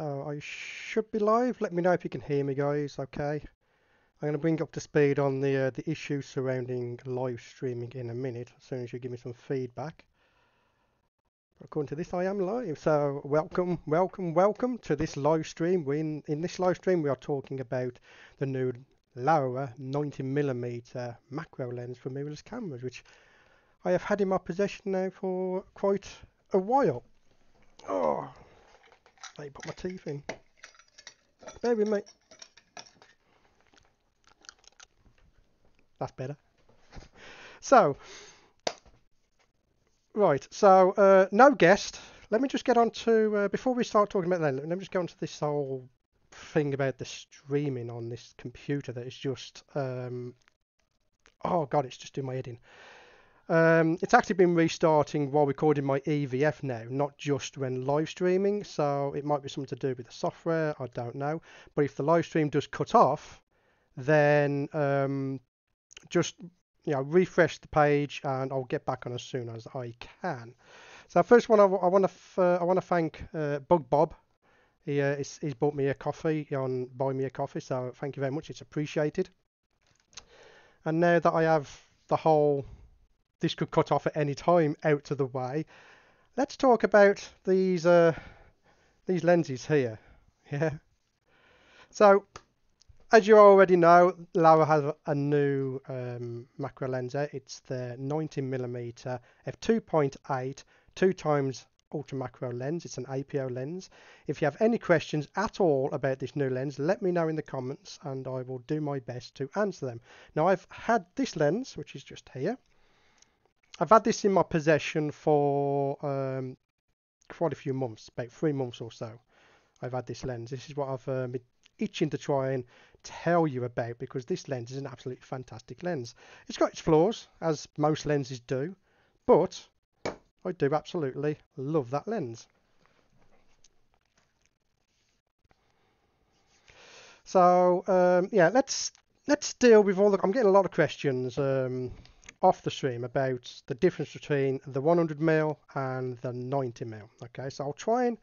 Uh, I should be live. Let me know if you can hear me, guys. Okay. I'm going to bring up to speed on the uh, the issues surrounding live streaming in a minute, as soon as you give me some feedback. According to this, I am live. So welcome, welcome, welcome to this live stream. We in, in this live stream, we are talking about the new Laowa 90mm macro lens for mirrorless cameras, which I have had in my possession now for quite a while. Oh, I put my teeth in. Bear with me. That's better. So, right, so uh, no guest. Let me just get on to, uh, before we start talking about that, let me just get on to this whole thing about the streaming on this computer that is just, um, oh god, it's just doing my head in. Um, it's actually been restarting while recording my EVF now, not just when live streaming. So it might be something to do with the software. I don't know. But if the live stream does cut off, then um, just you know refresh the page and I'll get back on as soon as I can. So first one, I, want to uh, I want to thank uh, Bug Bob. He, uh, he's, he's bought me a coffee on Buy Me a Coffee, so thank you very much. It's appreciated. And now that I have the whole this could cut off at any time out of the way. Let's talk about these uh, these lenses here. Yeah. So, as you already know, Laowa has a new um, macro lens. It's the 90mm f2.8 two times ultra macro lens. It's an APO lens. If you have any questions at all about this new lens, let me know in the comments and I will do my best to answer them. Now I've had this lens, which is just here, I've had this in my possession for um, quite a few months, about three months or so. I've had this lens. This is what I've um, been itching to try and tell you about because this lens is an absolutely fantastic lens. It's got its flaws, as most lenses do, but I do absolutely love that lens. So um, yeah, let's let's deal with all the. I'm getting a lot of questions. Um, off the stream about the difference between the 100mm and the 90mm. Okay, so I'll try and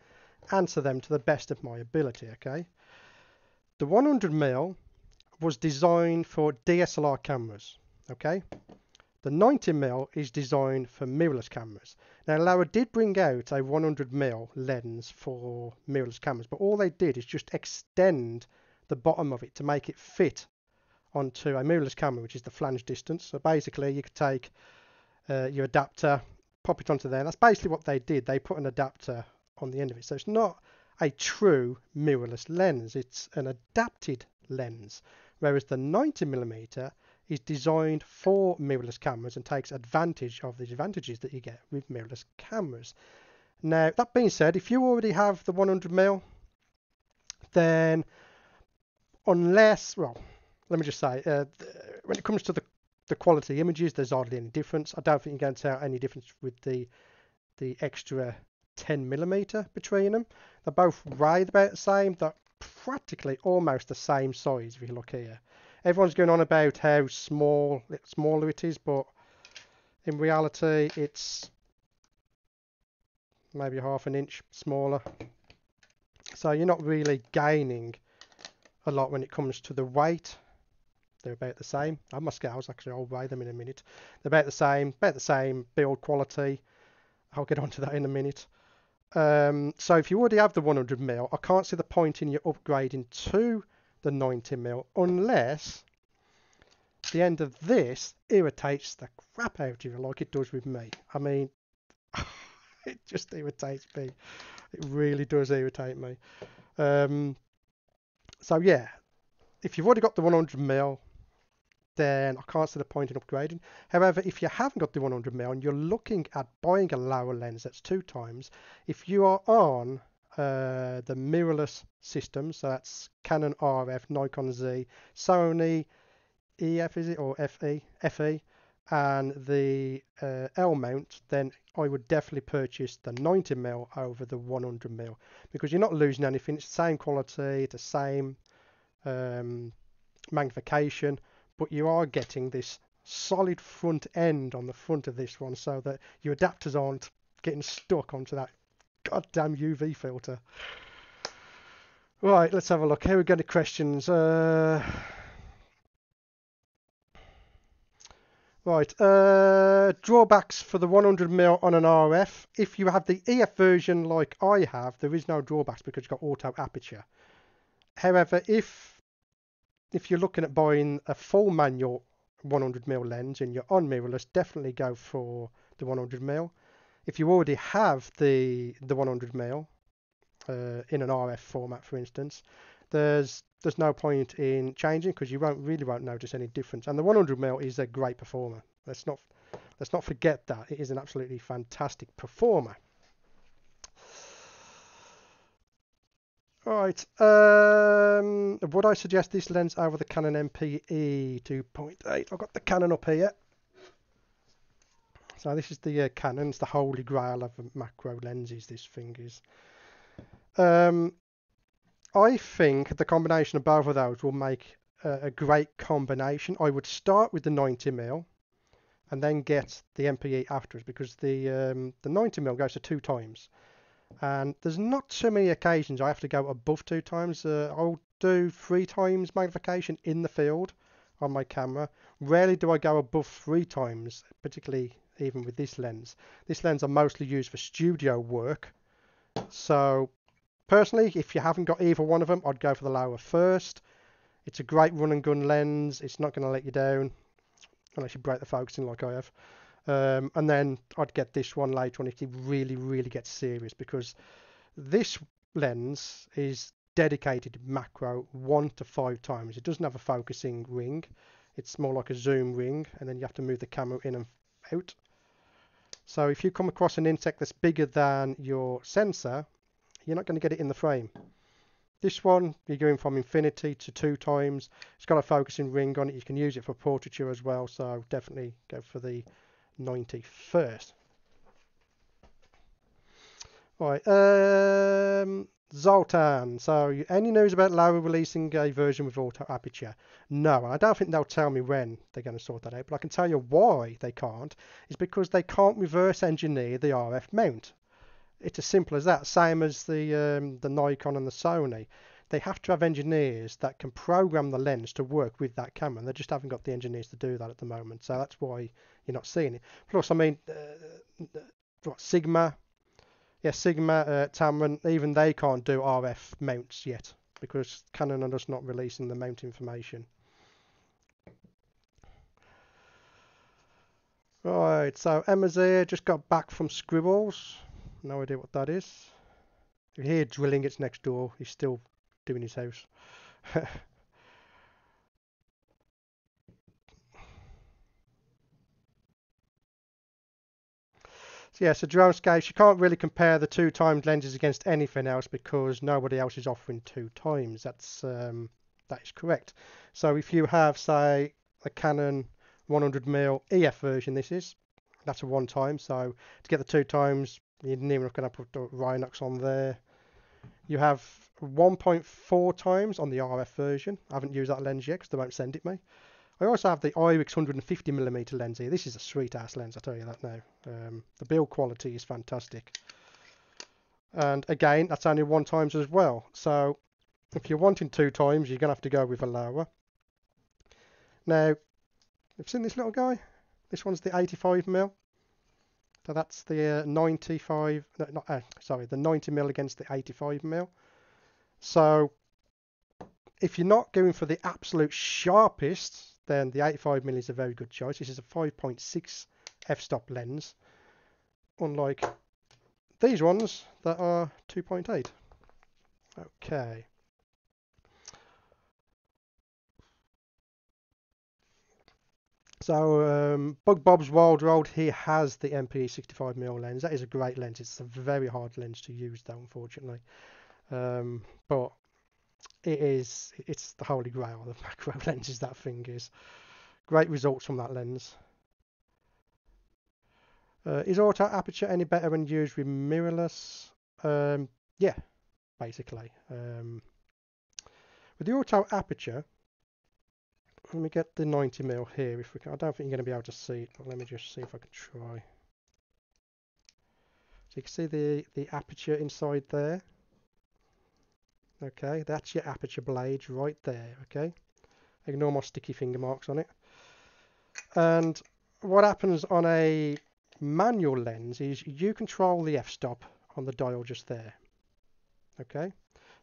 answer them to the best of my ability. Okay, the 100mm was designed for DSLR cameras. Okay, the 90mm is designed for mirrorless cameras. Now, Laowa did bring out a 100mm lens for mirrorless cameras, but all they did is just extend the bottom of it to make it fit onto a mirrorless camera, which is the flange distance. So basically, you could take uh, your adapter, pop it onto there. That's basically what they did. They put an adapter on the end of it. So it's not a true mirrorless lens. It's an adapted lens. Whereas the 90mm is designed for mirrorless cameras and takes advantage of the advantages that you get with mirrorless cameras. Now, that being said, if you already have the 100mm, then unless, well, let me just say, uh, when it comes to the the quality images, there's hardly any difference. I don't think you're going to tell any difference with the the extra 10 millimeter between them. They're both right about the same. They're practically almost the same size if you look here. Everyone's going on about how small smaller it is, but in reality it's maybe half an inch smaller. So you're not really gaining a lot when it comes to the weight they're about the same. I have my scales, actually, I'll weigh them in a minute. They're about the same, about the same build quality. I'll get onto that in a minute. Um, so if you already have the 100mm, I can't see the point in you upgrading to the 90mm unless the end of this irritates the crap out of you like it does with me. I mean, it just irritates me. It really does irritate me. Um, so yeah, if you've already got the 100mm, then I can't see the point in upgrading. However, if you haven't got the 100mm and you're looking at buying a Laowa lens that's two times, if you are on uh, the mirrorless system, so that's Canon RF, Nikon Z, Sony EF is it or FE, FE, and the uh, L mount, then I would definitely purchase the 90mm over the 100mm because you're not losing anything. It's the same quality, it's the same um, magnification but you are getting this solid front end on the front of this one so that your adapters aren't getting stuck onto that goddamn UV filter. Right, let's have a look. Here we go to questions. Uh, right, uh, drawbacks for the 100mm on an RF. If you have the EF version like I have, there is no drawbacks because you've got auto aperture. However, if if you're looking at buying a full manual 100mm lens and you're on mirrorless, definitely go for the 100mm. If you already have the the 100mm, uh, in an RF format, for instance, there's there's no point in changing because you won't really won't notice any difference. And the 100mm is a great performer. Let's not let's not forget that it is an absolutely fantastic performer. Right, um, would I suggest this lens over the Canon MPE 2.8? I've got the Canon up here. So this is the uh, the holy grail of macro lenses, this thing is. Um, I think the combination of both of those will make a, great combination. I would start with the 90mm and then get the MPE afterwards because the um, the 90mm goes to two times. And there's not too many occasions I have to go above two times. Uh, I'll do three times magnification in the field on my camera. Rarely do I go above three times, particularly even with this lens. This lens I mostly use for studio work. So Personally, if you haven't got either one of them, I'd go for the Laowa first. It's a great run and gun lens. It's not going to let you down unless you break the focusing like I have. Um, and then I'd get this one later on if it really, really gets serious because this lens is dedicated macro one to five times. It doesn't have a focusing ring. It's more like a zoom ring and then you have to move the camera in and out. So if you come across an insect that's bigger than your sensor, you're not going to get it in the frame. This one, you're going from infinity to two times. It's got a focusing ring on it. You can use it for portraiture as well, so definitely go for the 90 first. Right, um, Zoltan. So, any news about Laowa releasing a version with auto aperture? No, I don't think they'll tell me when they're going to sort that out, but I can tell you why they can't. Is because they can't reverse engineer the RF mount it's as simple as that. Same as the um, the Nikon and the Sony. They have to have engineers that can program the lens to work with that camera. And they just haven't got the engineers to do that at the moment. So that's why you're not seeing it. Plus, I mean, uh, what Sigma, yeah, Sigma, uh, Tamron, even they can't do RF mounts yet because Canon are just not releasing the mount information. Right, so Emma's here, just got back from Scribbles no idea what that is. You hear drilling, it's next door. He's still doing his house. so yeah, so Dronescapes, you can't really compare the two times lenses against anything else because nobody else is offering two times. That's um, that is correct. So if you have, say, a Canon 100mm EF version, this is that's a one time. So to get the two times, you didn't even going to put the Raynox on there. You have 1.4 times on the RF version. I haven't used that lens yet because they won't send it me. I also have the IRIX 150mm lens here. This is a sweet ass lens, I tell you that now. Um, the build quality is fantastic. And again, that's only one times as well. So if you're wanting two times, you're going to have to go with a Laowa. Now, you've seen this little guy? This one's the 85mm. So that's the uh, 95, no, not, uh, sorry, the 90mm against the 85 mil. So if you're not going for the absolute sharpest, then the 85 mil is a very good choice. This is a 5.6 f-stop lens, unlike these ones that are 2.8. Okay. So um, Bug Bob's Wild Road here has the MPE 65mm lens. That is a great lens. It's a very hard lens to use though, unfortunately. Um, but it is, it's the holy grail of macro lenses, that thing is. Great results from that lens. Uh, is auto aperture any better when used with mirrorless? Um, yeah, basically. Um, with the auto aperture, let me get the 90 mil here if we can. I don't think you're going to be able to see it, let me just see if I can try. So you can see the, the aperture inside there. Okay, that's your aperture blade right there. Okay, ignore my sticky finger marks on it. And what happens on a manual lens is you control the f-stop on the dial just there. Okay,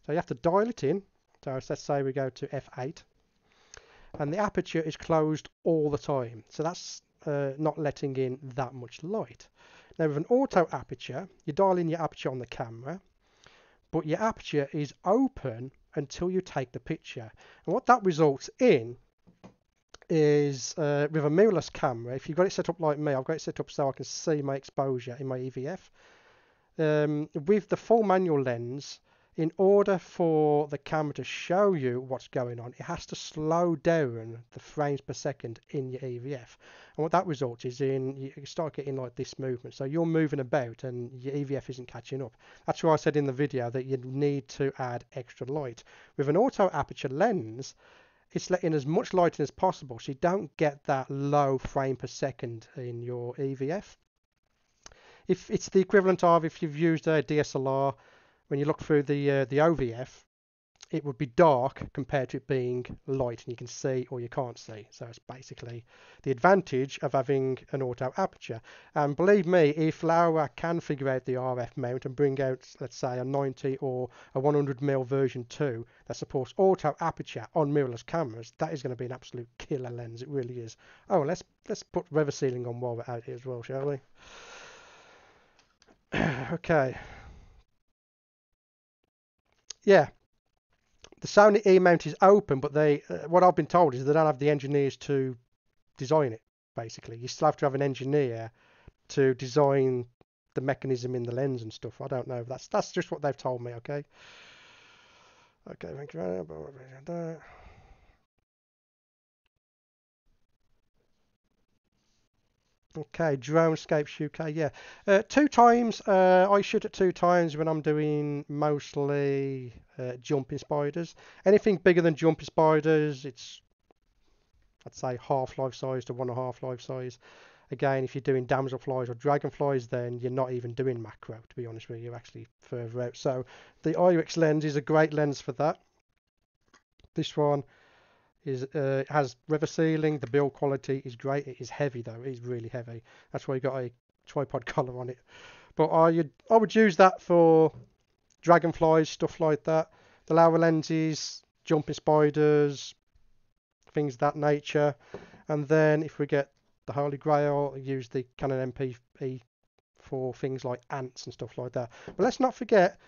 so you have to dial it in. So let's say we go to f8 and the aperture is closed all the time. So that's uh, not letting in that much light. Now with an auto aperture, you dial in your aperture on the camera, but your aperture is open until you take the picture. And what that results in is uh, with a mirrorless camera, if you've got it set up like me, I've got it set up so I can see my exposure in my EVF. Um, with the full manual lens, in order for the camera to show you what's going on, it has to slow down the frames per second in your EVF. And what that results is in you start getting like this movement. So you're moving about and your EVF isn't catching up. That's why I said in the video that you need to add extra light. With an auto aperture lens, it's letting as much light in as possible so you don't get that low frame per second in your EVF. If it's the equivalent of if you've used a DSLR when you look through the uh, the OVF, it would be dark compared to it being light and you can see or you can't see. So it's basically the advantage of having an auto aperture. And believe me, if Laowa can figure out the RF mount and bring out, let's say, a 90 or a 100mm version 2 that supports auto aperture on mirrorless cameras, that is going to be an absolute killer lens. It really is. Oh, let's let's put weather sealing on while we're out here as well, shall we? okay. Yeah, the Sony E mount is open, but they uh, what I've been told is they don't have the engineers to design it. Basically, you still have to have an engineer to design the mechanism in the lens and stuff. I don't know. That's that's just what they've told me. Okay. Okay. Thank you. Okay, Dronescapes UK, yeah. Uh, two times, uh, I shoot at two times when I'm doing mostly uh, jumping spiders. Anything bigger than jumping spiders, it's, I'd say, half life size to one and a half life size. Again, if you're doing damselflies or dragonflies, then you're not even doing macro, to be honest with you, you're actually further out. So the Irix lens is a great lens for that. This one is uh, has weather sealing. The build quality is great. It is heavy though. It is really heavy. That's why you got a tripod collar on it. But I would I would use that for dragonflies, stuff like that. The Laowa lenses, jumping spiders, things of that nature. And then if we get the Holy Grail, use the Canon MPE for things like ants and stuff like that. But let's not forget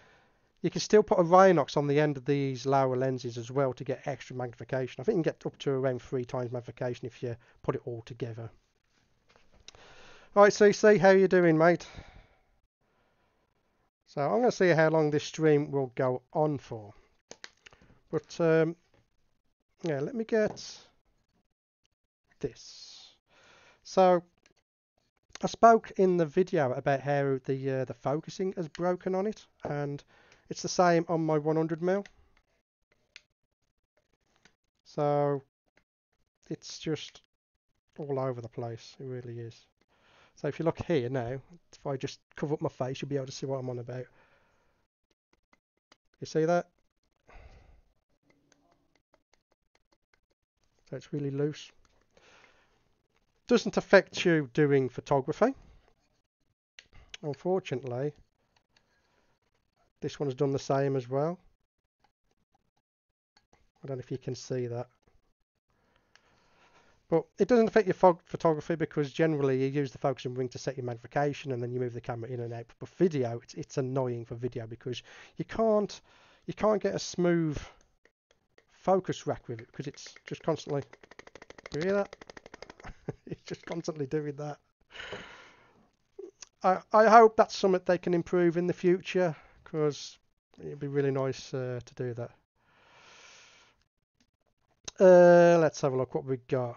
you can still put a Raynox on the end of these Laowa lenses as well to get extra magnification. I think you can get up to around three times magnification if you put it all together. Alright CC, how you doing mate? So I'm going to see how long this stream will go on for. But um, yeah, let me get this. So I spoke in the video about how the uh, the focusing has broken on it and it's the same on my 100 mil. So it's just all over the place. It really is. So if you look here now, if I just cover up my face, you'll be able to see what I'm on about. You see that? So it's really loose. Doesn't affect you doing photography. Unfortunately, this one's done the same as well. I don't know if you can see that. But it doesn't affect your photography because generally you use the focusing ring to set your magnification and then you move the camera in and out. But video, it's, it's annoying for video because you can't you can't get a smooth focus rack with it because it's just constantly. You hear that? it's just constantly doing that. I I hope that's something they can improve in the future because it'd be really nice uh, to do that. Uh, let's have a look what we got.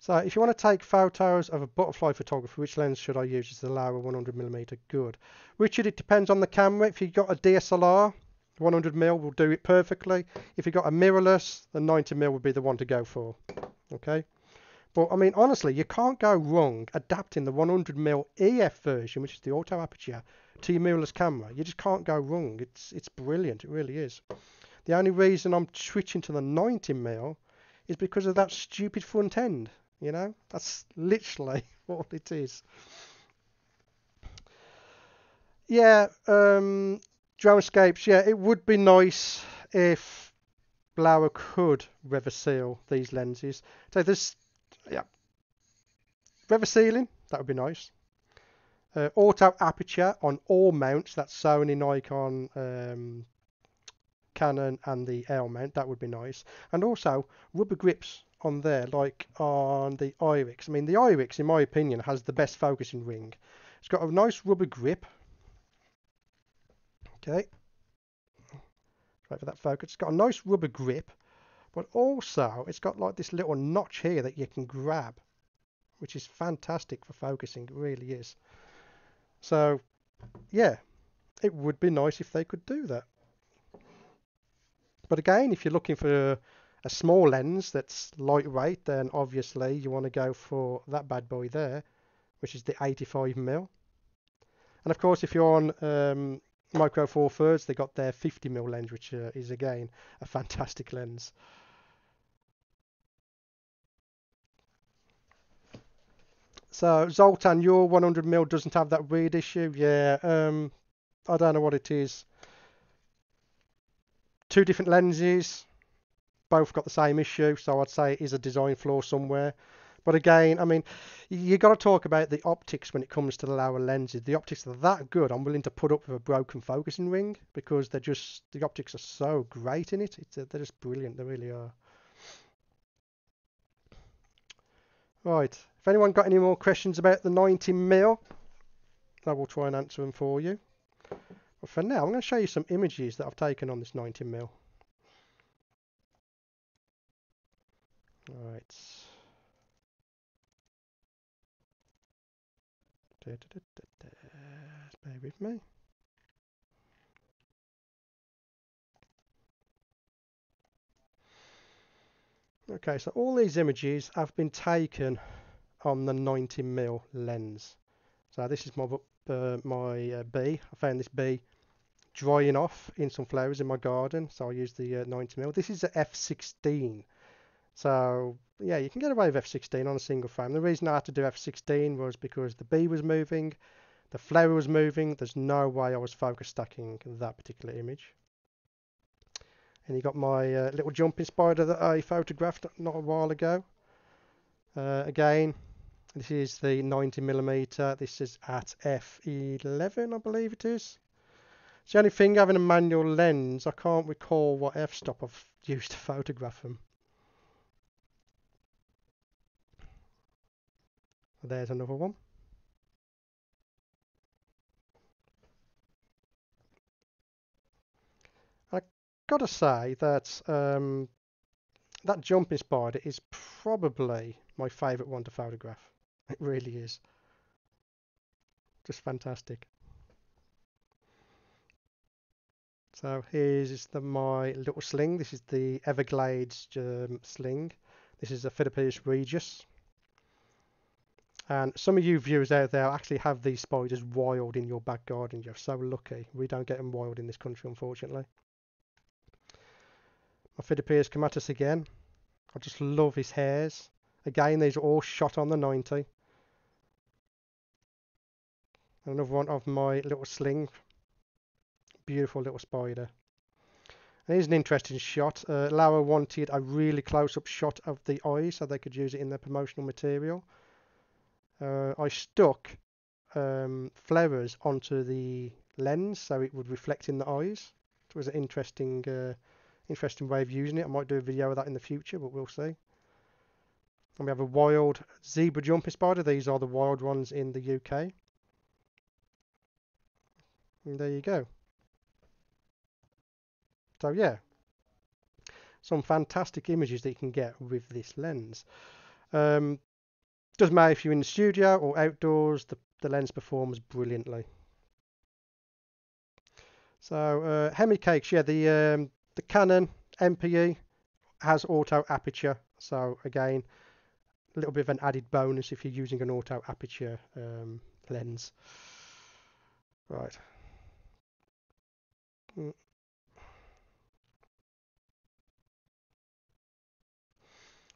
So if you want to take photos of a butterfly photography, which lens should I use? Is the Laowa 100mm good? Richard, it depends on the camera. If you've got a DSLR, 100mm will do it perfectly. If you've got a mirrorless, the 90mm would be the one to go for. Okay. But I mean, honestly, you can't go wrong adapting the 100mm EF version, which is the auto aperture, to your mirrorless camera. You just can't go wrong. It's it's brilliant. It really is. The only reason I'm switching to the 90mm is because of that stupid front end. You know, that's literally what it is. Yeah, um, Dronescapes. Yeah, it would be nice if Laowa could weather seal these lenses. So there's, yeah, weather sealing. That would be nice. Uh, auto aperture on all mounts. That's Sony, Nikon, um, Canon, and the L mount. That would be nice. And also rubber grips on there, like on the Irix. I mean, the Irix, in my opinion, has the best focusing ring. It's got a nice rubber grip Okay. Right for that focus. It's got a nice rubber grip, but also it's got like this little notch here that you can grab, which is fantastic for focusing. It really is. So, yeah, it would be nice if they could do that. But again, if you're looking for a, small lens that's lightweight, then obviously you want to go for that bad boy there, which is the 85mm. And of course, if you're on um, Micro Four Thirds, they got their 50mm lens, which uh, is again a fantastic lens. So Zoltan, your 100 mil doesn't have that weird issue. Yeah, um, I don't know what it is. Two different lenses, both got the same issue, so I'd say it is a design flaw somewhere. But again, I mean, you got to talk about the optics when it comes to the Laowa lenses. The optics are that good. I'm willing to put up with a broken focusing ring because they're just the optics are so great in it. It's, they're just brilliant. They really are. Right. If anyone got any more questions about the 90 mil, I will try and answer them for you. But for now, I'm going to show you some images that I've taken on this 90 mil. Right. Bear with me. Okay, so all these images have been taken on the 90mm lens. So this is my uh, my uh, bee. I found this bee drying off in some flowers in my garden, so I used the uh, 90mm. This is a f16 so yeah, you can get away with f16 on a single frame. The reason I had to do f16 was because the bee was moving, the flower was moving. There's no way I was focus stacking that particular image. And you got my uh, little jumping spider that I photographed not a while ago. Uh, again, this is the 90 millimeter. This is at f11, I believe it is. It's the only thing having a manual lens, I can't recall what f-stop I've used to photograph them. There's another one. Gotta say that um, that jumping spider is probably my favourite one to photograph. It really is. Just fantastic. So here's the, my little sling. This is the Everglades um, sling. This is a Phidippus regius. And some of you viewers out there actually have these spiders wild in your back garden. You're so lucky. We don't get them wild in this country, unfortunately. My Phidippus comatus again. I just love his hairs. Again, these are all shot on the 90. Another one of my little sling. Beautiful little spider. And here's an interesting shot. Uh, Laowa wanted a really close-up shot of the eyes so they could use it in their promotional material uh, I stuck um, flowers onto the lens so it would reflect in the eyes. It was an interesting, uh, interesting way of using it. I might do a video of that in the future, but we'll see. And we have a wild zebra jumping spider. These are the wild ones in the UK. And there you go. So yeah, some fantastic images that you can get with this lens. Um, doesn't matter if you're in the studio or outdoors, the, the lens performs brilliantly. So uh, Hemi Cakes, yeah, the um, the Canon MPE has auto aperture. So again, a little bit of an added bonus if you're using an auto aperture um, lens. Right. Mm.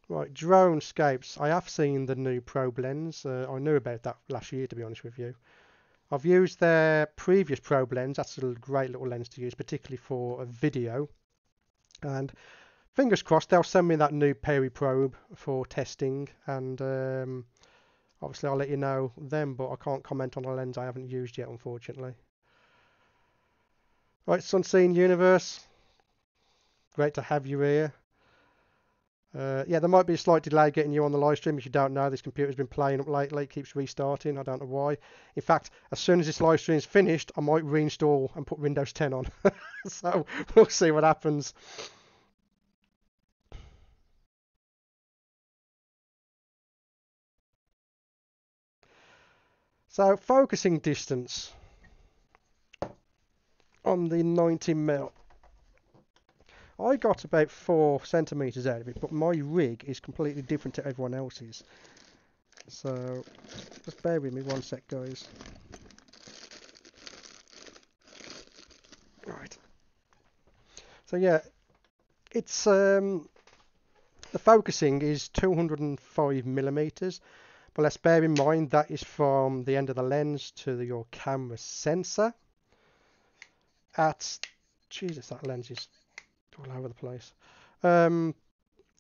Right, Dronescapes. I have seen the new probe lens. Uh, I knew about that last year, to be honest with you. I've used their previous probe lens. That's a great little lens to use, particularly for a video. And fingers crossed, they'll send me that new Periprobe for testing. And um, obviously, I'll let you know then. But I can't comment on a lens I haven't used yet, unfortunately. Right, Sunseen Universe. Great to have you here. Uh, yeah, there might be a slight delay getting you on the live stream if you don't know. This computer's been playing up lately, it keeps restarting. I don't know why. In fact, as soon as this live stream is finished, I might reinstall and put Windows 10 on. so we'll see what happens. So focusing distance on the 90 mil. I got about four centimeters out of it, but my rig is completely different to everyone else's. So, just bear with me one sec, guys. Right. So yeah, it's um, the focusing is 205 millimeters, but let's bear in mind that is from the end of the lens to the, your camera sensor. At Jesus, that lens is all over the place. Um,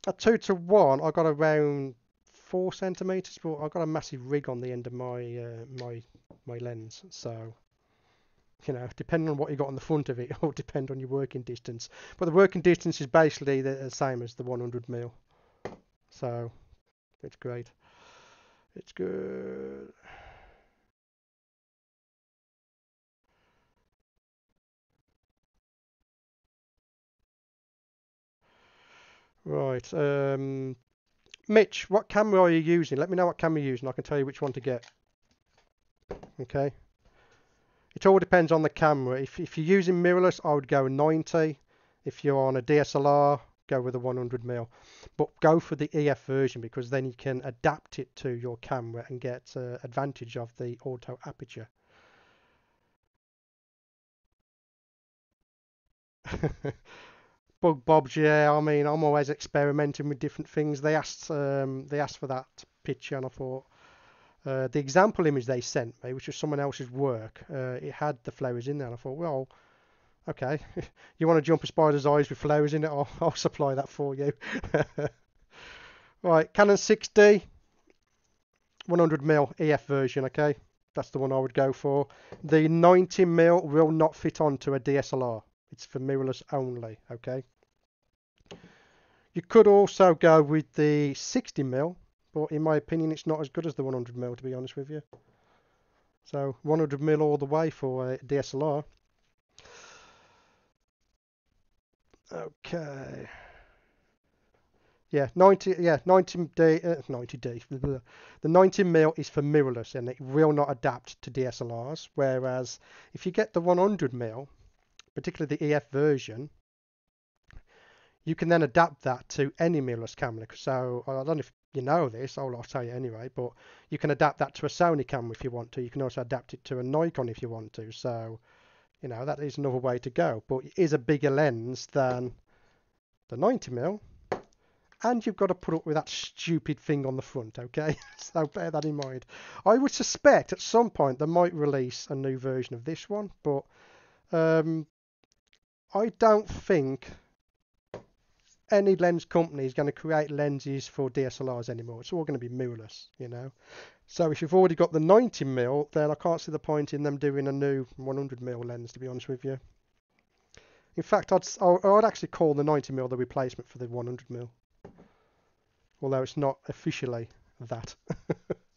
at two to one, I got around four centimeters, but I got a massive rig on the end of my uh, my my lens. So, you know, depending on what you got on the front of it, it will depend on your working distance. But the working distance is basically the same as the 100 mil. So, it's great. It's good. Right. Um, Mitch, what camera are you using? Let me know what camera you're using. I can tell you which one to get. Okay. It all depends on the camera. If, if you're using mirrorless, I would go 90. If you're on a DSLR, go with a 100mm. But go for the EF version because then you can adapt it to your camera and get uh, advantage of the auto aperture. Bug Bob's, yeah. I mean, I'm always experimenting with different things. They asked, um, they asked for that picture, and I thought uh, the example image they sent me, which was someone else's work, uh, it had the flowers in there. And I thought, well, okay, you want to jump a spider's eyes with flowers in it? I'll, I'll supply that for you. right, Canon 6D, 100mm EF version. Okay, that's the one I would go for. The 90mm will not fit onto a DSLR. It's for mirrorless only, okay? You could also go with the 60mm, but in my opinion it's not as good as the 100mm to be honest with you. So 100mm all the way for a DSLR. Okay. Yeah, 90. Yeah, 90D. Uh, 90D. The 90 mil is for mirrorless, and it will not adapt to DSLRs. Whereas if you get the 100 mil, particularly the EF version, you can then adapt that to any mirrorless camera. So I don't know if you know this, I'll, I'll tell you anyway, but you can adapt that to a Sony camera if you want to. You can also adapt it to a Nikon if you want to. So, you know, that is another way to go. But it is a bigger lens than the 90mm. And you've got to put up with that stupid thing on the front, okay? so bear that in mind. I would suspect at some point they might release a new version of this one, but um, I don't think any lens company is going to create lenses for DSLRs anymore. It's all going to be mirrorless, you know. So if you've already got the 90 mm, then I can't see the point in them doing a new 100 mm lens, to be honest with you. In fact, I'd I'd actually call the 90 mm the replacement for the 100 mm, although it's not officially that.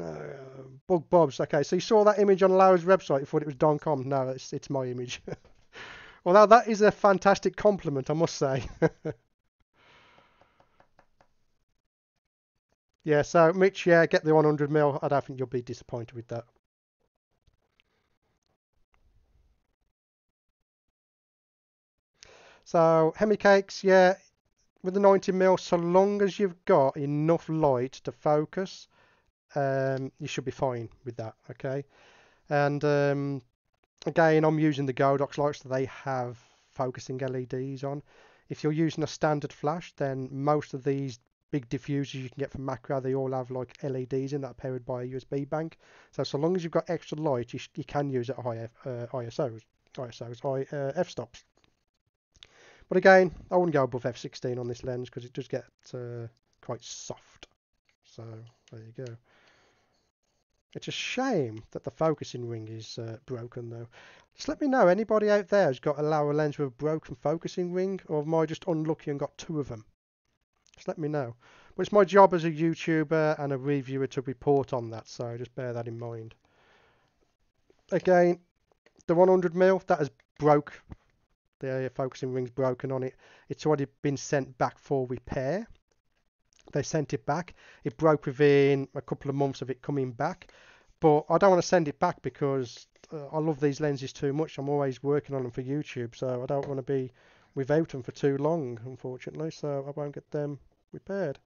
Uh, Bug Bob's. Okay, so you saw that image on Lau's website. You thought it was Don Com. No, it's it's my image. well, now that is a fantastic compliment, I must say. yeah. So Mitch, yeah, get the 100 mil. I don't think you'll be disappointed with that. So Hemi cakes, yeah, with the 90 mil, so long as you've got enough light to focus, um, you should be fine with that. Okay, and um, again, I'm using the Godox lights. that They have focusing LEDs on. If you're using a standard flash, then most of these big diffusers you can get from Macro, they all have like LEDs in that powered by a USB bank. So so long as you've got extra light, you, you can use it at high F, uh, ISOs, ISOs, high uh, f-stops. But again, I wouldn't go above f16 on this lens because it does get uh, quite soft. So there you go. It's a shame that the focusing ring is uh, broken though. Just let me know, anybody out there has got a Laowa lens with a broken focusing ring or am I just unlucky and got two of them? Just let me know. But it's my job as a YouTuber and a reviewer to report on that, so just bear that in mind. Again, the 100mm, that has broke the focusing ring's broken on it. It's already been sent back for repair. They sent it back. It broke within a couple of months of it coming back. But I don't want to send it back because uh, I love these lenses too much. I'm always working on them for YouTube, so I don't want to be without them for too long, unfortunately. So I won't get them repaired.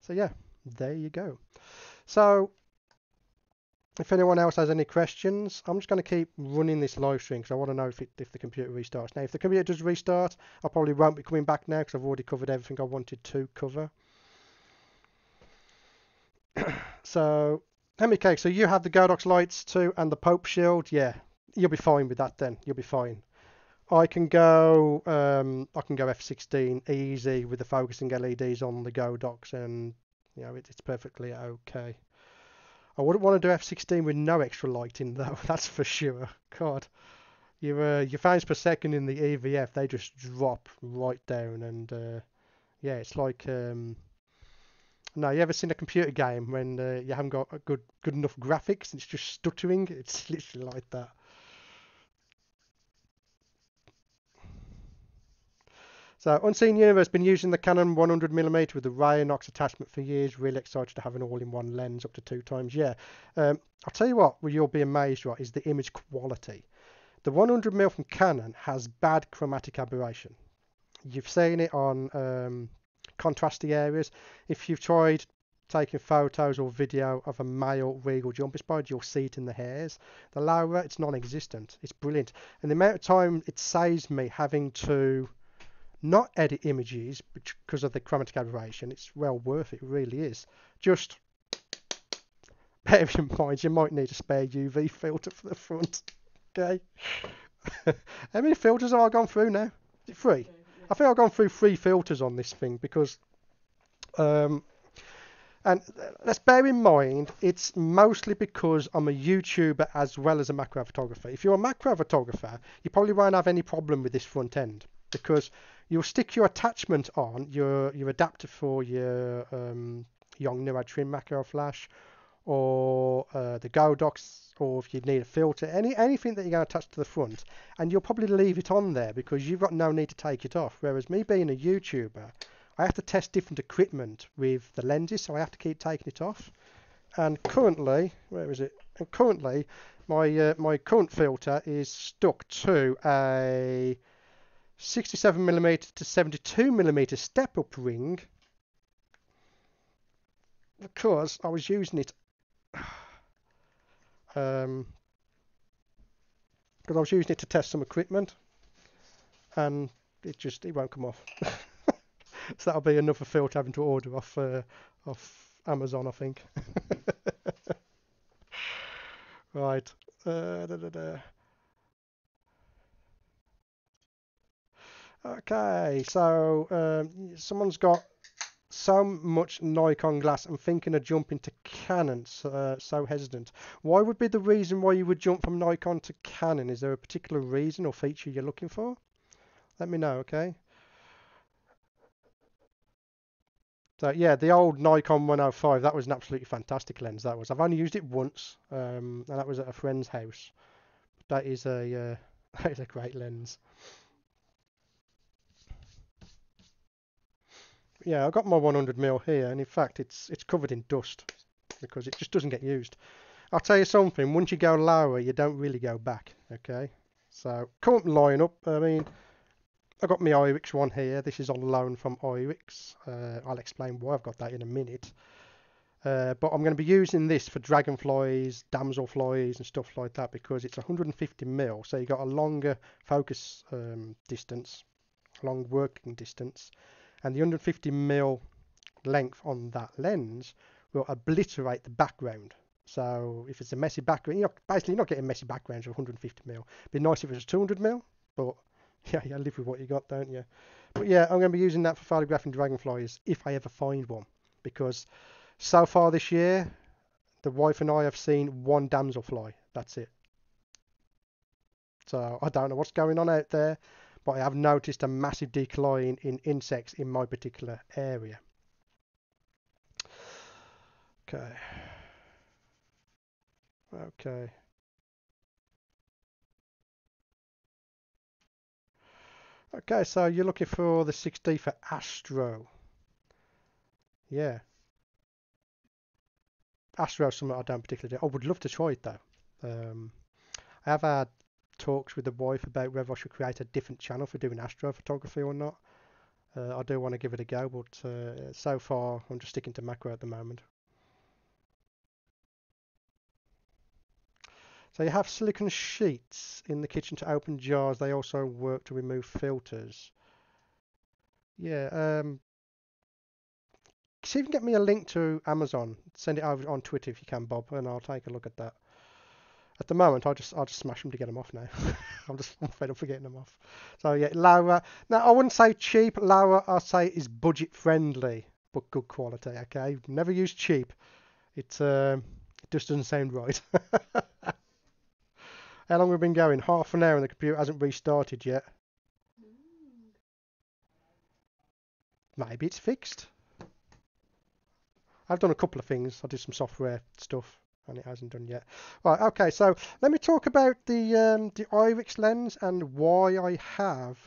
So yeah, there you go. So if anyone else has any questions, I'm just going to keep running this live stream because I want to know if, it, if the computer restarts. Now, if the computer does restart, I probably won't be coming back now because I've already covered everything I wanted to cover. so, MK, so you have the Godox lights too and the Pope shield. Yeah, you'll be fine with that then. You'll be fine. I can go, um, I can go F16 easy with the focusing LEDs on the Godox, and you know it, it's perfectly okay. I wouldn't want to do F16 with no extra lighting though, that's for sure. God, your uh, your frames per second in the EVF they just drop right down, and uh, yeah, it's like um, no, you ever seen a computer game when uh, you haven't got a good good enough graphics? And it's just stuttering. It's literally like that. So Unseen Universe been using the Canon 100mm with the Raynox attachment for years. Really excited to have an all-in-one lens up to two times. Yeah, um, I'll tell you what, you'll be amazed, right? Is the image quality. The 100mm from Canon has bad chromatic aberration. You've seen it on um, contrasty areas. If you've tried taking photos or video of a male regal jumper spider, you'll see it in the hairs. The Laowa, it's non-existent. It's brilliant. And the amount of time it saves me having to not edit images because of the chromatic aberration. It's well worth it, really is. Just bear in mind you might need a spare UV filter for the front. Okay. How many filters have I gone through now? Three? I think I've gone through three filters on this thing because um, and let's bear in mind, it's mostly because I'm a YouTuber as well as a macro photographer. If you're a macro photographer, you probably won't have any problem with this front end because you'll stick your attachment on your your adapter for your um, Yongnuo trim macro flash or uh, the Godox or if you need a filter any anything that you're going to attach to the front and you'll probably leave it on there because you've got no need to take it off. Whereas me being a YouTuber I have to test different equipment with the lenses so I have to keep taking it off. And currently where is it? And currently my uh, my current filter is stuck to a 67mm to 72mm step up ring because I was using it um, because I was using it to test some equipment and it just it won't come off. So that'll be another filter having to order off uh, off Amazon I think. Right. Uh, da, da, da. Okay, so um, someone's got so much Nikon glass and thinking of jumping to Canon, uh, so hesitant. Why would be the reason why you would jump from Nikon to Canon? Is there a particular reason or feature you're looking for? Let me know, okay? So yeah, the old Nikon 105, that was an absolutely fantastic lens. That was. I've only used it once, um, and that was at a friend's house. That is a uh, that is a great lens. Yeah, I've got my 100 mil here, and in fact, it's it's covered in dust because it just doesn't get used. I'll tell you something. Once you go Laowa, you don't really go back. Okay. So current lineup. I mean, I got my IRIX one here. This is on loan from IRIX. Uh, I'll explain why I've got that in a minute. Uh, but I'm going to be using this for dragonflies, damselflies, and stuff like that because it's 150 mil, so you got a longer focus um, distance, long working distance, and the 150 mil length on that lens will obliterate the background. So if it's a messy background, you're basically not getting messy backgrounds of 150 mil. It'd be nice if it was 200 mil, but yeah, you live with what you got, don't you? But yeah, I'm going to be using that for photographing dragonflies if I ever find one, because so far this year, the wife and I have seen one damselfly. That's it. So I don't know what's going on out there, but I have noticed a massive decline in insects in my particular area. Okay. Okay. Okay, so you're looking for the 6D for Astro. Yeah. Astro something I don't particularly do. I would love to try it though. Um, I have had talks with the wife about whether I should create a different channel for doing astrophotography or not. Uh, I do want to give it a go, but uh, so far I'm just sticking to macro at the moment. So you have silicon sheets in the kitchen to open jars. They also work to remove filters. Yeah, um, see if you can get me a link to Amazon. Send it over on Twitter if you can, Bob, and I'll take a look at that. At the moment, I'll just I'll just smash them to get them off now. I'm just I'm fed up for getting them off. So yeah, Laowa. Now I wouldn't say cheap. Laowa, I'll say is budget friendly, but good quality. Okay, never use cheap. It um, it just doesn't sound right. How long have we been going? Half an hour and the computer hasn't restarted yet. Maybe it's fixed. I've done a couple of things. I did some software stuff and it hasn't done yet. Right, okay, so let me talk about the um, the IRIX lens and why I have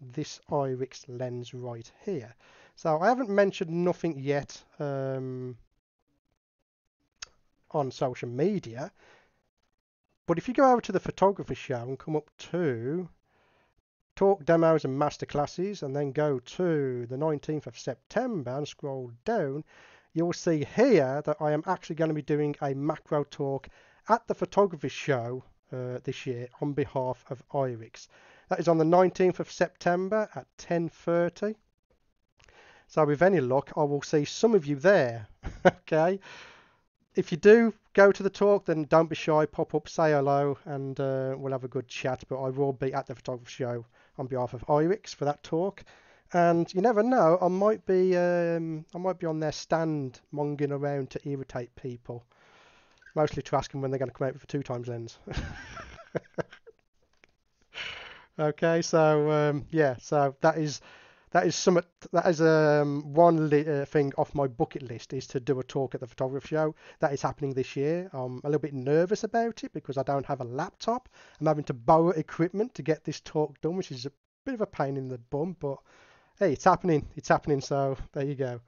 this IRIX lens right here. So I haven't mentioned nothing yet um, on social media, but if you go over to the photography show and come up to talk demos and masterclasses and then go to the 19th of September and scroll down, you'll see here that I am actually going to be doing a macro talk at the photography show uh, this year on behalf of IRIX. That is on the 19th of September at 10.30. So with any luck, I will see some of you there. okay if you do go to the talk, then don't be shy. Pop up, say hello, and uh, we'll have a good chat. But I will be at the photography show on behalf of IRIX for that talk. And you never know, I might be um, I might be on their stand monging around to irritate people, mostly to ask them when they're going to come out with a two times lens. okay, so um, yeah, so that is that is some that is um, one li- uh, thing off my bucket list is to do a talk at the photography show. That is happening this year. I'm a little bit nervous about it because I don't have a laptop. I'm having to borrow equipment to get this talk done, which is a bit of a pain in the bum. But hey, it's happening. It's happening. So there you go.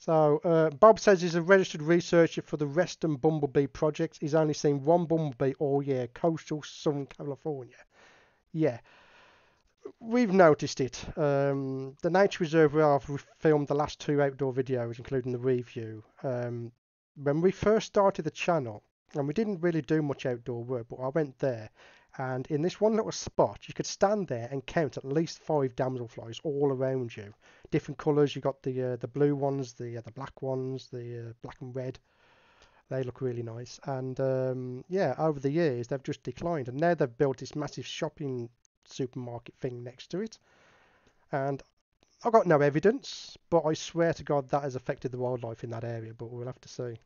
So uh, Bob says he's a registered researcher for the Reston Bumblebee project. He's only seen one bumblebee all year, coastal Southern California. Yeah, we've noticed it. Um, the Nature Reserve where I've filmed the last two outdoor videos, including the review. Um, when we first started the channel, and we didn't really do much outdoor work, but I went there. And in this one little spot you could stand there and count at least five damselflies all around you. Different colors you got the uh, the blue ones the uh, the black ones the uh, black and red. They look really nice. And um, yeah over the years they've just declined. And now they've built this massive shopping supermarket thing next to it. And I've got no evidence but I swear to god that has affected the wildlife in that area but we'll have to see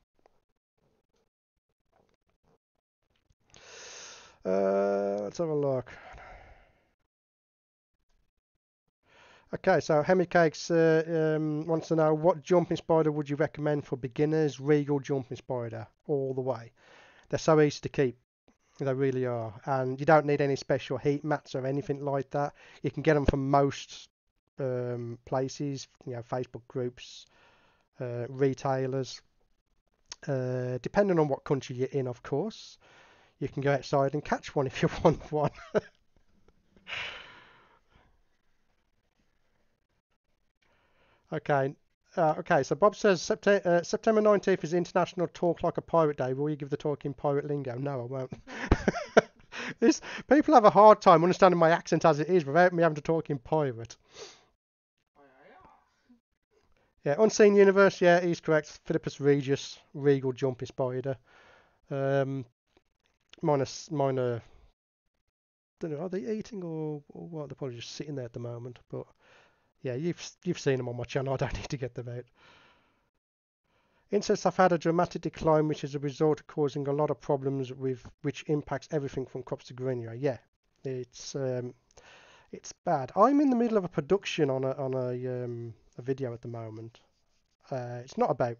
Uh, let's have a look. Okay, so Hemicakes uh, um, wants to know what jumping spider would you recommend for beginners? Regal jumping spider, all the way. They're so easy to keep. They really are. And you don't need any special heat mats or anything like that. You can get them from most um, places, you know, Facebook groups, uh, retailers. Uh, depending on what country you're in, of course, you can go outside and catch one if you want one. okay. Uh, okay, so Bob says September, uh, September 19th is International Talk Like a Pirate Day. Will you give the talk in pirate lingo? No, I won't. this, people have a hard time understanding my accent as it is without me having to talk in pirate. Yeah, Unseen Universe, yeah, he's correct. Phidippus regius, Regal Jumpy Spider. Um, minus, minor, don't know, are they eating or, or what? They're probably just sitting there at the moment. But yeah, you've you've seen them on my channel. I don't need to get them out. Insects have had a dramatic decline, which is a result of causing a lot of problems with which impacts everything from crops to greenery. Yeah, it's um, it's bad. I'm in the middle of a production on a on a um, a video at the moment. Uh, it's not about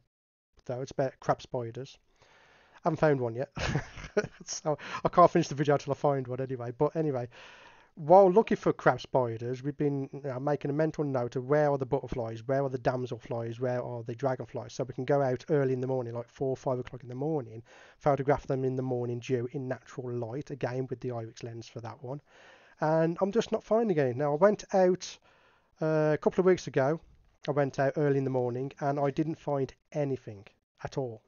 though. It's about crab spiders. I haven't found one yet, so I can't finish the video until I find one anyway. But anyway, while looking for crab spiders, we've been you know, making a mental note of where are the butterflies, where are the damselflies, where are the dragonflies, so we can go out early in the morning, like four or five o'clock in the morning, photograph them in the morning dew in natural light, again with the IRIX lens for that one. And I'm just not finding any. Now I went out uh, a couple of weeks ago. I went out early in the morning and I didn't find anything at all.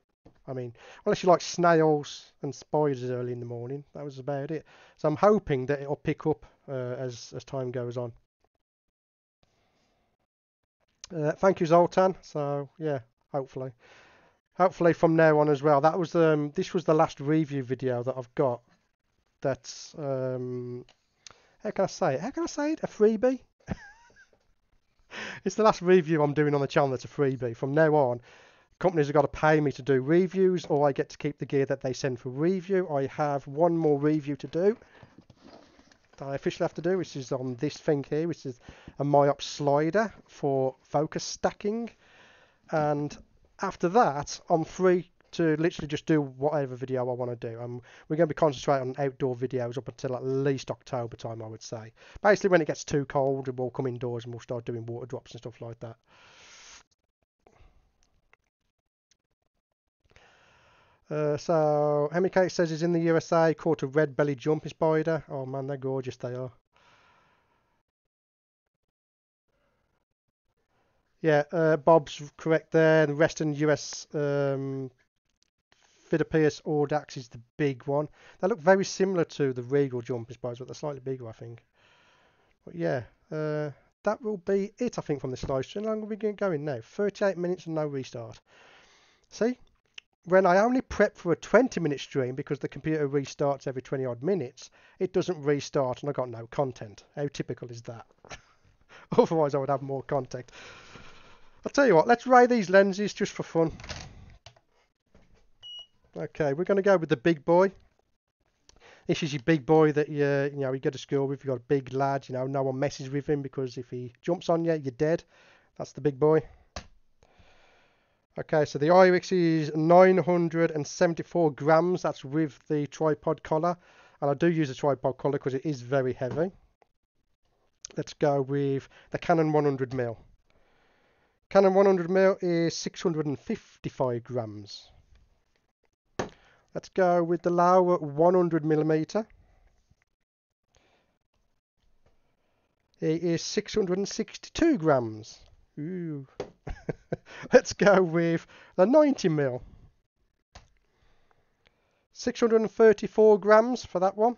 I mean, unless you like snails and spiders early in the morning, that was about it. So I'm hoping that it'll pick up uh, as as time goes on. Uh, thank you, Zoltan. So yeah, hopefully, hopefully from now on as well. That was um, this was the last review video that I've got. That's um, how can I say it? How can I say it? A freebie. it's the last review I'm doing on the channel that's a freebie. From now on, companies have got to pay me to do reviews or I get to keep the gear that they send for review. I have one more review to do that I officially have to do, which is on this thing here, which is a MYOP slider for focus stacking. And after that, I'm free to literally just do whatever video I want to do. Um, we're going to be concentrating on outdoor videos up until at least October time, I would say. Basically, when it gets too cold, we'll come indoors and we'll start doing water drops and stuff like that. Uh, so, Hemicake says he's in the USA, caught a red belly jumping spider. Oh man, they're gorgeous, they are. Yeah, uh, Bob's correct there. The Western US um, Phidippus audax is the big one. They look very similar to the Regal jumping spiders, but they're slightly bigger, I think. But yeah, uh, that will be it, I think, from this live stream. I'm going to we going now? 38 minutes and no restart. See? When I only prep for a 20 minute stream because the computer restarts every 20 odd minutes, it doesn't restart and I got no content. How typical is that? Otherwise, I would have more content. I'll tell you what, let's ray these lenses just for fun. Okay, we're going to go with the big boy. This is your big boy that you, you know you go to school with. You've got a big lad, you know, no one messes with him because if he jumps on you, you're dead. That's the big boy. Okay, so the IRIX is 974 grams. That's with the tripod collar. And I do use a tripod collar because it is very heavy. Let's go with the Canon 100mm. Canon 100mm is 655 grams. Let's go with the Laowa 100mm. It is 662 grams. Ooh. Let's go with the 90 mil. 634 grams for that one.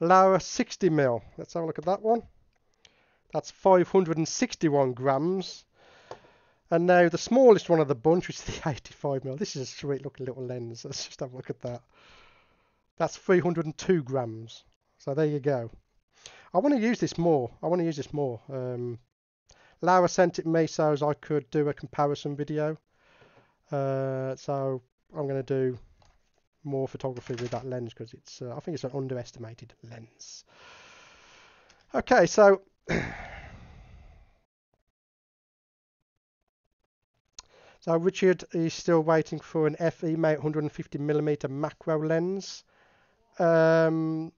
Laowa 60 mil. Let's have a look at that one. That's 561 grams. And now the smallest one of the bunch, which is the 85 mil. This is a sweet looking little lens. Let's just have a look at that. That's 302 grams. So there you go. I want to use this more. I want to use this more. Um, Laowa sent it me so as I could do a comparison video. Uh, so I'm going to do more photography with that lens because it's uh, I think it's an underestimated lens. Okay, so so Richard is still waiting for an FE mate 150 millimeter macro lens. Um,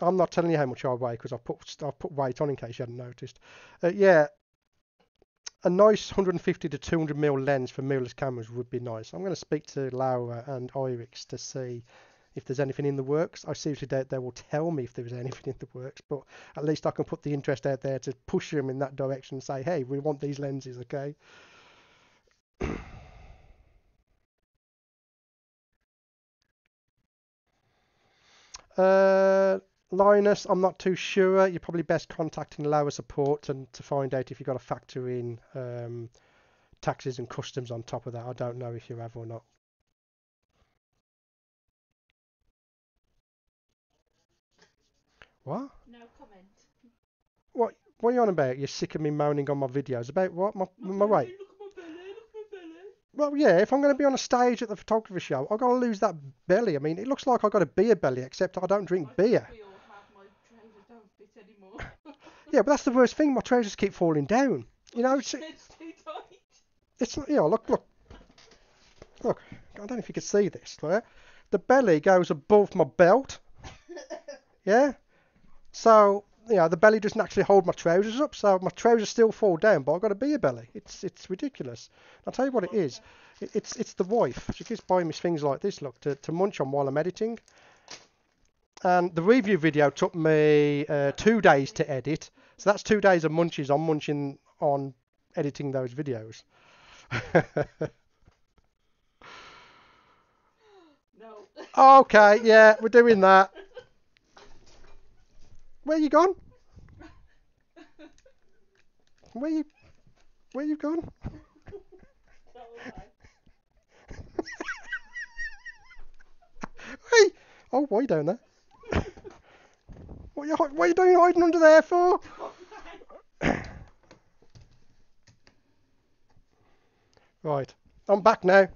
I'm not telling you how much I weigh because I've put I've put weight on in case you hadn't noticed. Uh, yeah, a nice 150 to 200 mil lens for mirrorless cameras would be nice. I'm going to speak to Laowa and Irix to see if there's anything in the works. I seriously doubt they will tell me if there is anything in the works, but at least I can put the interest out there to push them in that direction and say, hey, we want these lenses, okay? uh, Linus, I'm not too sure. You're probably best contacting Laowa support and to find out if you've got to factor in um, taxes and customs on top of that. I don't know if you have or not. What? No comment. What? What are you on about? You're sick of me moaning on my videos about what? My my weight? Look at my belly, look at my belly. Well, yeah. If I'm going to be on a stage at the photography show, I've got to lose that belly. I mean, it looks like I've got a beer belly, except I don't drink I beer We all have my trousers don't fit anymore. Yeah, but that's the worst thing. My trousers keep falling down. You know, it's it's too tight. it's you know, look, look, look. I don't know if you can see this. Right? The belly goes above my belt. Yeah. So you know, the belly doesn't actually hold my trousers up, so my trousers still fall down, but I've got a beer belly. It's it's ridiculous. I'll tell you what it is. It, it's it's the wife. She keeps buying me things like this, look, to, to munch on while I'm editing. And the review video took me uh, two days to edit, so that's two days of munches on munching on editing those videos. No. okay, yeah, we're doing that. Where you gone? Where you where you gone? Hey! Oh, why down there? What, are you, what are you doing hiding under there for? Right, I'm back now. No,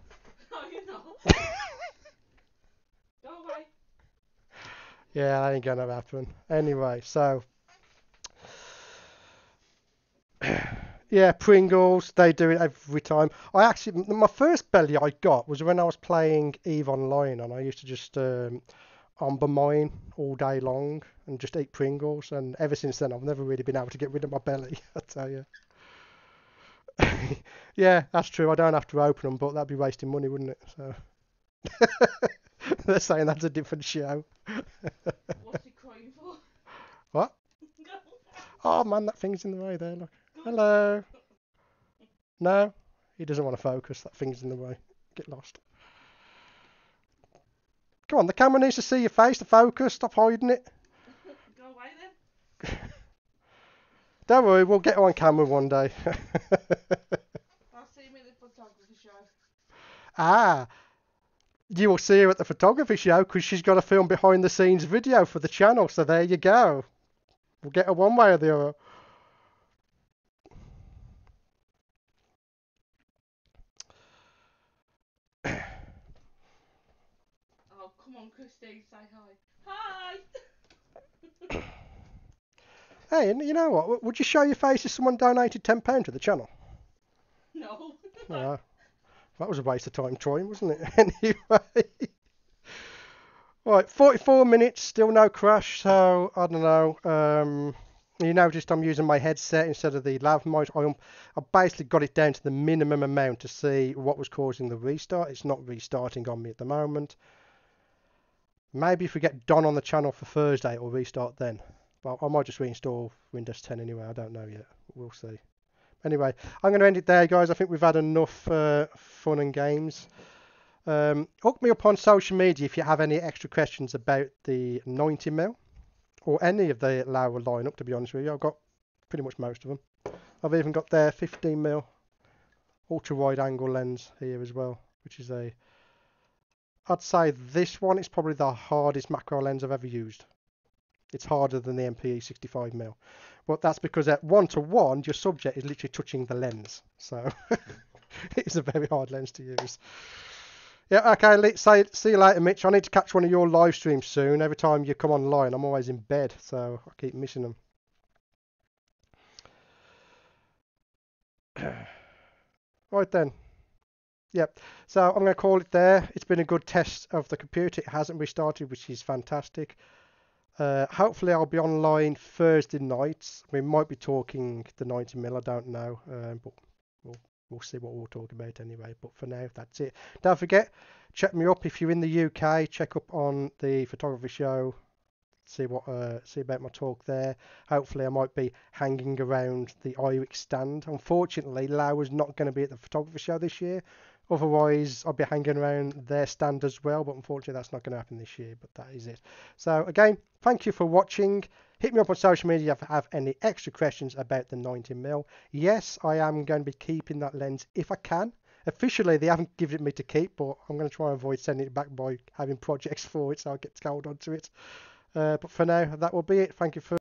you're not. Go away. Yeah, that ain't gonna happen. Anyway, so yeah, Pringles, they do it every time. I actually, my first belly I got was when I was playing Eve Online, and I used to just um, umber mine all day long and just eat Pringles. And ever since then, I've never really been able to get rid of my belly. I tell you. yeah, that's true. I don't have to open them, but that'd be wasting money, wouldn't it? So they're saying that's a different show. What's he crying for? What? Oh man, that thing's in the way there. Look. Hello. No, he doesn't want to focus. That thing's in the way. Get lost. Come on, the camera needs to see your face to focus. Stop hiding it. Go away then. Don't worry, we'll get her on camera one day. I'll see him at the photography show. ah, you will see her at the photography show because she's got a film behind the scenes video for the channel. So there you go. We'll get her one way or the other. Oh, say hi. Hi! Hey, and you know what? Would you show your face if someone donated £10 to the channel? No. Yeah. That was a waste of time trying, wasn't it? anyway. Right, 44 minutes, still no crash, so I don't know. Um, you noticed I'm using my headset instead of the lav mic. I, I basically got it down to the minimum amount to see what was causing the restart. It's not restarting on me at the moment. Maybe if we get Don on the channel for Thursday, it'll restart then. Well, I might just reinstall Windows 10 anyway. I don't know yet. We'll see. Anyway, I'm going to end it there, guys. I think we've had enough uh, fun and games. Um, hook me up on social media if you have any extra questions about the 90 mil or any of the Laowa lineup. To be honest with you, I've got pretty much most of them. I've even got their 15 mil ultra wide angle lens here as well, which is a. I'd say this one is probably the hardest macro lens I've ever used. It's harder than the MPE 65 mil, but that's because at one to one, your subject is literally touching the lens, so it's a very hard lens to use. Yeah, okay. Let's say see you later, Mitch. I need to catch one of your live streams soon. Every time you come online, I'm always in bed, so I keep missing them. right then. Yep. So I'm going to call it there. It's been a good test of the computer. It hasn't restarted, which is fantastic. Uh, hopefully, I'll be online Thursday nights. We might be talking the 90 mil. I don't know, um, but we'll see what we'll talk about anyway. But for now, that's it. Don't forget, check me up if you're in the UK. Check up on the photography show. See what uh, see about my talk there. Hopefully, I might be hanging around the IRIX stand. Unfortunately, Laowa's not going to be at the photography show this year. Otherwise, I'll be hanging around their stand as well. But unfortunately, that's not going to happen this year. But that is it. So again, thank you for watching. Hit me up on social media if you have any extra questions about the 90mm. Yes, I am going to be keeping that lens if I can. Officially, they haven't given it me to keep, but I'm going to try and avoid sending it back by having projects for it, so I get on to it. Uh, but for now, that will be it. Thank you for